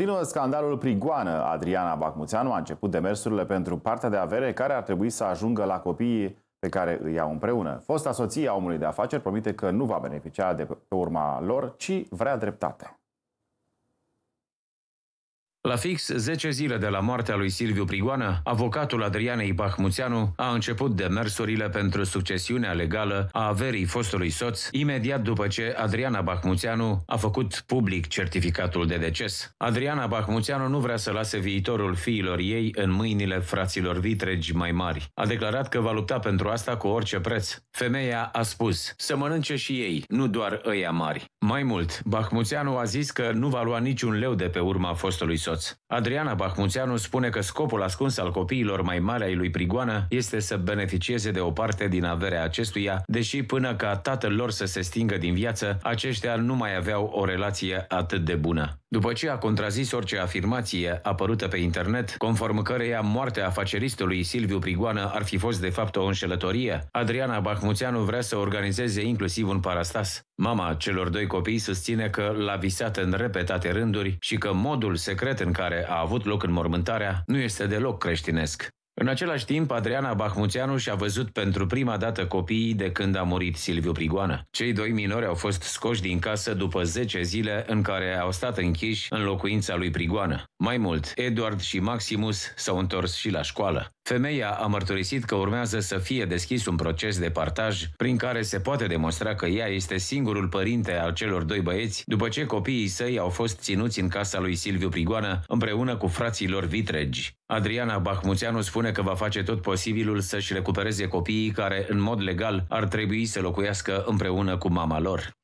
Continuă scandalul prigoană. Adriana Bacmuțeanu a început demersurile pentru partea de avere care ar trebui să ajungă la copiii pe care îi iau împreună. Fosta soție a omului de afaceri promite că nu va beneficia de pe urma lor, ci vrea dreptate. La fix 10 zile de la moartea lui Silviu Prigoană, avocatul Adrianei Bahmuțeanu a început demersurile pentru succesiunea legală a averii fostului soț, imediat după ce Adriana Bahmuțeanu a făcut public certificatul de deces. Adriana Bahmuțeanu nu vrea să lase viitorul fiilor ei în mâinile fraților vitregi mai mari. A declarat că va lupta pentru asta cu orice preț. Femeia a spus să mănânce și ei, nu doar ăia mari. Mai mult, Bahmuțeanu a zis că nu va lua niciun leu de pe urma fostului soț soț. Adriana Bahmuțeanu spune că scopul ascuns al copiilor mai mari ai lui Prigoană este să beneficieze de o parte din averea acestuia, deși până ca tatăl lor să se stingă din viață, aceștia nu mai aveau o relație atât de bună. După ce a contrazis orice afirmație apărută pe internet, conform căreia moartea afaceristului Silviu Prigoană ar fi fost de fapt o înșelătorie, Adriana Bahmuțeanu vrea să organizeze inclusiv un parastas. Mama celor doi copii susține că l-a visat în repetate rânduri și că modul secret în care a avut loc înmormântarea nu este deloc creștinesc. În același timp, Adriana Bahmuțeanu și-a văzut pentru prima dată copiii de când a murit Silviu Prigoană. Cei doi minori au fost scoși din casă după 10 zile în care au stat închiși în locuința lui Prigoană. Mai mult, Eduard și Maximus s-au întors și la școală. Femeia a mărturisit că urmează să fie deschis un proces de partaj prin care se poate demonstra că ea este singurul părinte al celor doi băieți după ce copiii săi au fost ținuți în casa lui Silviu Prigoană împreună cu frații lor vitregi. Adriana Bahmuțeanu spune că va face tot posibilul să-și recupereze copiii care, în mod legal, ar trebui să locuiască împreună cu mama lor.